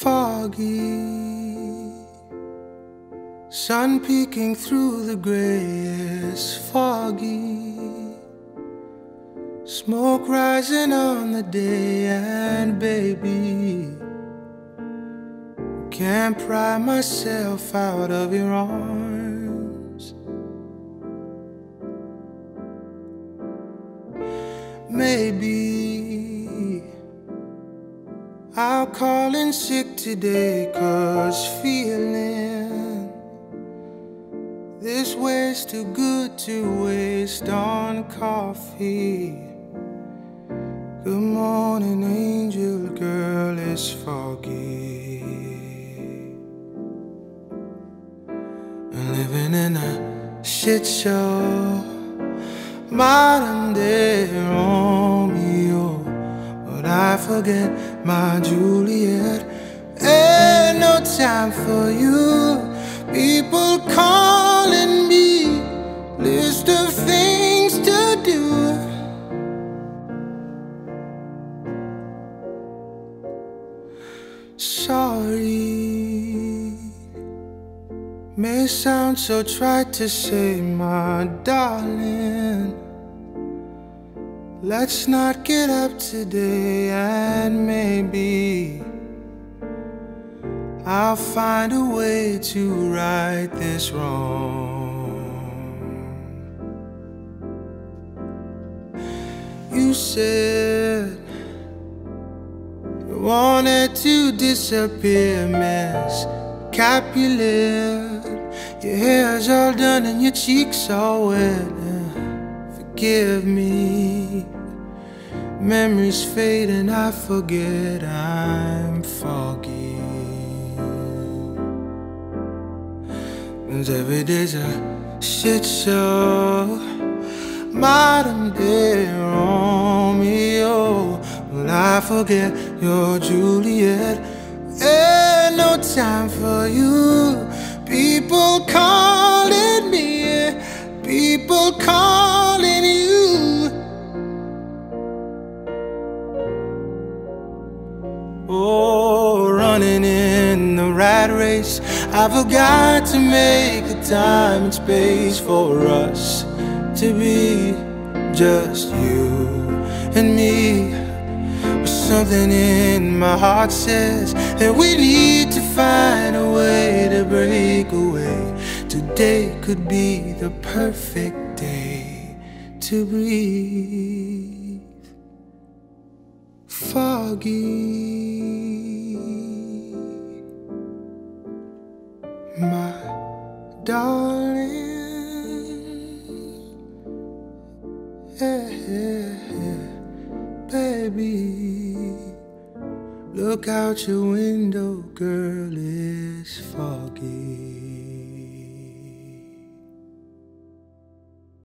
foggy. Sun peeking through the grayish foggy. Smoke rising on the day, and baby, can't pry myself out of your arms. Maybe I'll call in sick today, cause feeling this way's too good to waste on coffee. Good morning, angel girl, it's foggy. Living in a shit show, modern day Romeo. I forget my Juliet. Ain't no time for you. People calling me, list of things to do. Sorry, may sound so trite to say, my darling. Let's not get up today, and maybe I'll find a way to right this wrong. You said you wanted to disappear, Miss Capulet. Your hair's all done and your cheeks all wet. Forgive me. Memories fade and I forget I'm foggy. Cause every day's a shit show. Modern day Romeo. Will I forget your Juliet? Ain't no time for you. People calling Oh, running in the rat race. I forgot to make a time and space for us to be just you and me. But something in my heart says that we need to find a way to break away. Today could be the perfect day to breathe. Foggy, my darling. Yeah, baby, look out your window, girl, it's foggy.